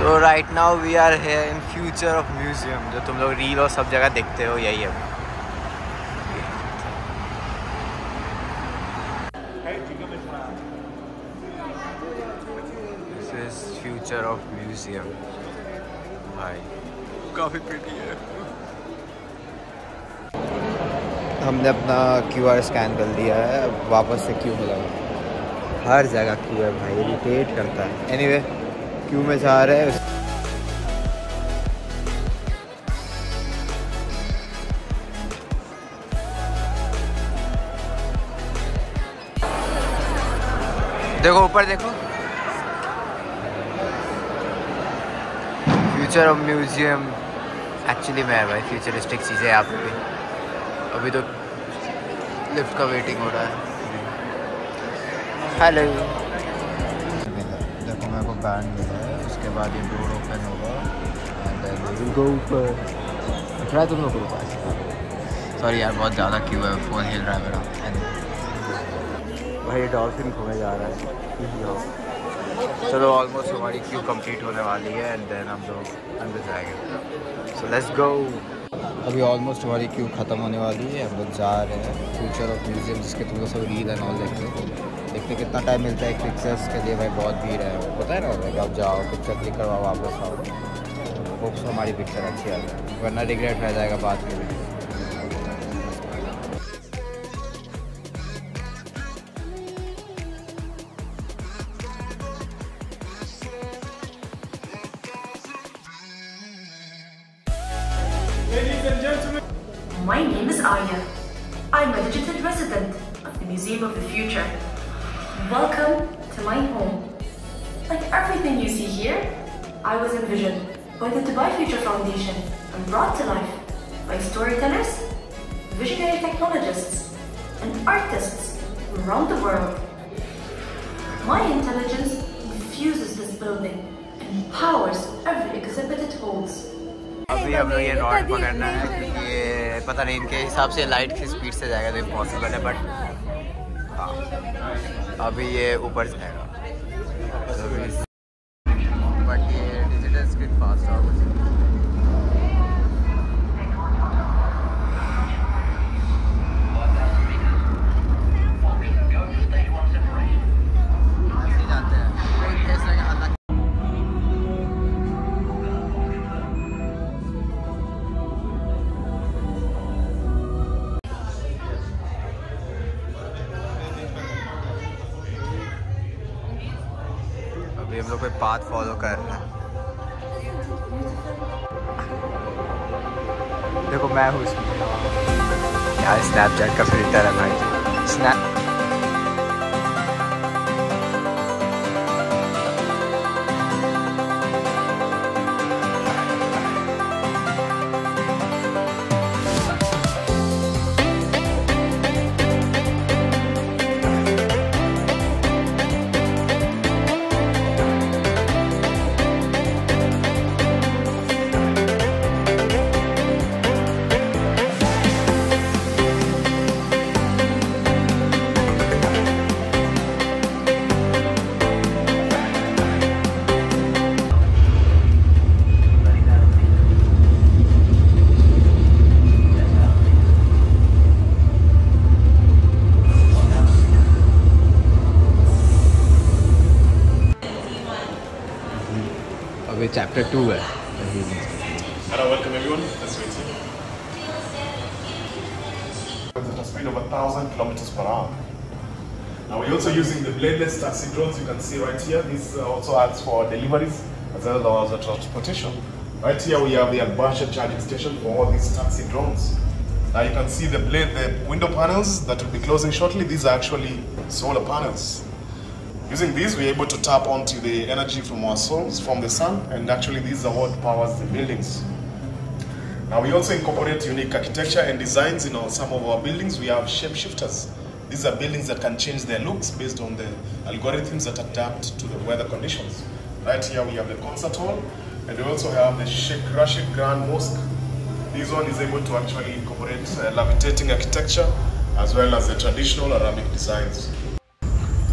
Right now we are here in future of museum जो तुम लोग रील और सब जगह देखते हो यही है। This is future of museum भाई। काफ़ी प्रिटी है। हमने अपना क्यू आर स्कैन कर दिया है वापस से क्यू मिला। हर जगह क्यू है भाई इरिटेट करता है। एनीवे क्यू में जा रहे हैं? देखो ऊपर देखो। फ्यूचर ऑफ़ म्यूज़ियम एक्चुअली मैं भाई फ्यूचरिस्टिक चीज़ें यहाँ पे। भी अभी तो लिफ्ट का वेटिंग हो रहा है। हेलो देखो मेरे को बैंड मिला है। बाद ये डोर ओपन होगा एंड देन विल गो ऊपर ट्राई तुम लोग करो पास सॉरी यार, बहुत ज़्यादा क्यों है फ़ोन हिल रहा है मेरा भाई डॉल्फिन घूमे जा रहा है। चलो ऑलमोस्ट हमारी क्यू कंप्लीट होने वाली है एंड देन हम लोग अंदर जाएँगे। सो लेट्स गो अभी ऑलमोस्ट हमारी क्यू ख़त्म होने वाली है, हम लोग जा रहे हैं। फ्यूचर ऑफ़ म्यूज़ियम जिसके तुम लोग सब रील एंड ऑल देखते हो। देखते कितना टाइम मिलता है पिक्चर्स के लिए भाई बहुत भीड़ है पता है ना कि आप जाओ पिक्चर क्लिक करवाओ वापस आओ होप्स हमारी पिक्चर अच्छी आ जाए वरना रिग्रेट रह जाएगा बाद में भी My name is Aya. I'm a digital resident of the Museum of the Future. Welcome to my home. Like everything you see here, I was envisioned by the Dubai Future Foundation and brought to life by storytellers, visionary technologists, and artists around the world. My intelligence infuses this building and empowers every exhibit it holds. अभी हम लोग ये rod पकड़ना है क्योंकि ये पता नहीं इनके हिसाब से लाइट की स्पीड से जाएगा तो इम्पॉसिबल है बट हाँ अभी ये ऊपर जाएगा कोई पाथ फॉलो कर रहे हैं। देखो, मैं हूँ इसमें। यार स्नैपचैट का फ़िल्टर है भाई। स्नैप chapter 2 है Hello, welcome everyone. Let's wait. At a speed of 1,000 kilometers per hour. Now we're also using the bladeless taxi drones you can see right here. This uh, also adds for deliveries as well as transportation. Right here we have the advanced charging station for all these taxi drones. Now you can see the blade, the window panels that will be closing shortly. These are actually solar panels. Using these, we're able to tap onto the energy from our source, from the sun, and actually these are what powers the buildings. Now we also incorporate unique architecture and designs in some of our buildings. We have shapeshifters. These are buildings that can change their looks based on the algorithms that adapt to the weather conditions. Right here we have the concert hall, and we also have the Sheikh Rashid Grand Mosque. This one is able to actually incorporate uh, levitating architecture as well as the traditional Arabic designs.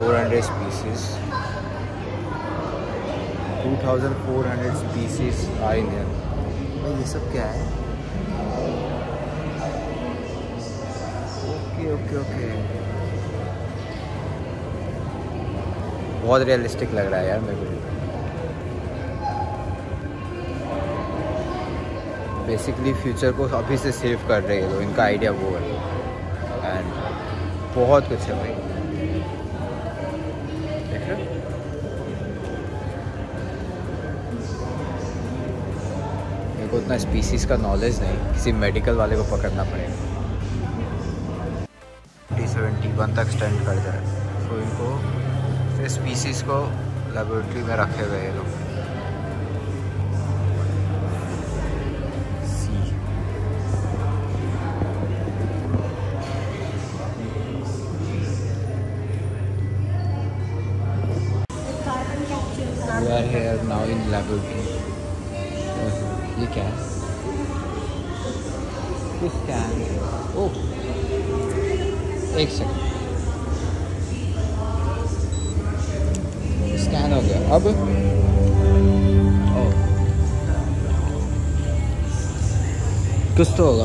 400 species. 2400 species are in here. भाई ये सब क्या है? Okay okay okay बहुत realistic लग रहा है यार मेरे को बेसिकली फ्यूचर को अभी से सेव कर रहे हैं लोग इनका आइडिया वो है। एंड बहुत कुछ है भाई। को उतना स्पीसीज का नॉलेज नहीं, किसी मेडिकल वाले को पकड़ना पड़ेगा। टी सेवेंटी वन तक स्टैंड कर जाए। तो इनको फिर स्पीसीज को लेबोरेटरी में रखे हुए लोग। We are here now in laboratory. ये क्या है? किस स्कैन? ओह, एक सेकंड स्कैन हो गया। अब? कुछ तो होगा।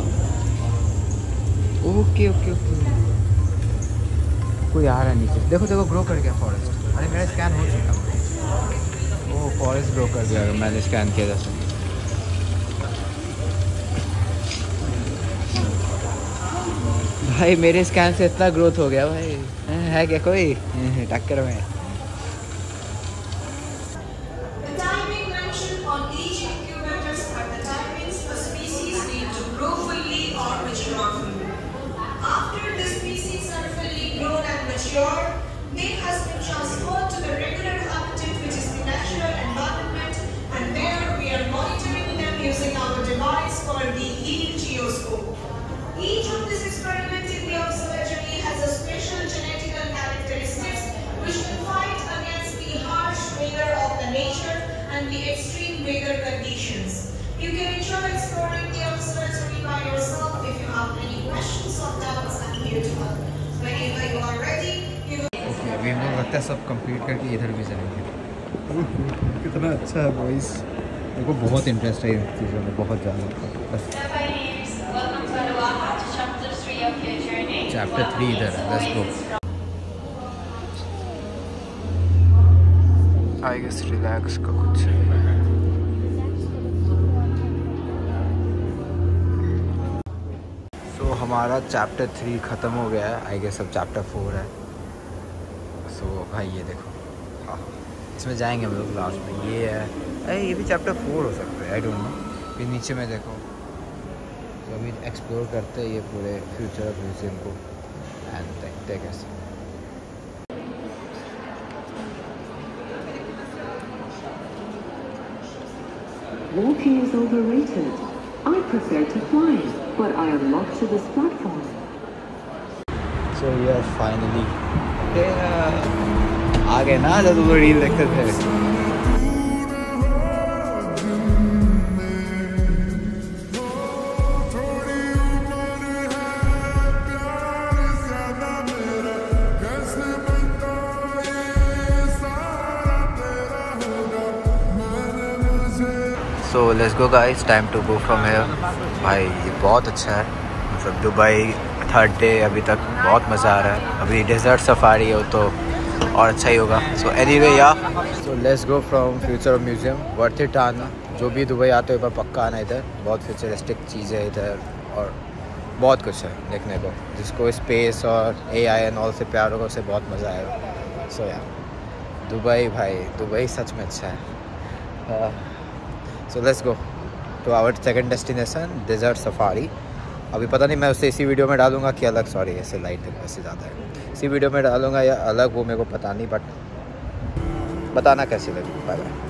Okay okay okay. कोई आ रहा है नीचे। देखो देखो ग्रो कर गया फॉरेस्ट अरे, मेरा स्कैन हो चुका। ओह फॉरेस्ट ग्रो कर गया मैंने स्कैन किया था। भाई, मेरे स्कैन से इतना ग्रोथ हो गया भाई। है क्या कोई? टक्कर में। Each of these experiments special genetical characteristics which will fight against the harsh weather of the nature and the extreme weather conditions. You can enjoy exploring the observatory by yourself. If you have any questions or doubts, I'm here to help. Whenever you are ready, you will okay अभी हम लोग लगता है सब complete करके इधर भी जाएंगे कितना अच्छा है वॉइस मेरे को बहुत इंटरेस्ट है इन चीज़ों में बहुत ज़्यादा चैप्टर थ्री इधर है let's go I guess relax का कुछ सो so, हमारा चैप्टर थ्री ख़त्म हो गया है आई गेस अब चैप्टर फोर है। सो so, भाई ये देखो। हाँ। इसमें जाएँगे हम लोग लास्ट में। ये है। अरे ये भी चैप्टर फोर हो सकता है आई डोंट नो फिर नीचे में देखो। तो अभी एक्सप्लोर करते हैं ये पूरे फ्यूचर ऑफ़ म्यूज़ियम को एंड देखते हैं कैसे Walking is overrated. I prefer to fly, but I am locked to this platform. So we are finally आ गए ना जब वो रील देखते थे let's go guys time to go from here भाई, ये बहुत अच्छा है। मतलब दुबई, थर्ड डे अभी तक बहुत मज़ा आ रहा है। अभी डेजर्ट सफारी हो तो और अच्छा ही होगा। सो एनी वे या so let's go from future museum worth it आना। जो भी दुबई आते हो पक्का आना इधर। बहुत फ्यूचरिस्टिक चीज़ें हैं इधर और बहुत कुछ है देखने को। जिसको स्पेस और ए आई एन ऑल से प्यार होगा, उसे बहुत मज़ा आएगा। सो या दुबई भाई, दुबई सच में अच्छा है। So let's go to our second destination desert safari अभी पता नहीं, मैं उसे इसी वीडियो में डालूँगा कि अलग सॉरी ऐसे लाइट ऐसे ज़्यादा है। इसी वीडियो में डालूँगा या अलग, वो मेरे को पता नहीं बट बताना कैसे लगे बाय बाय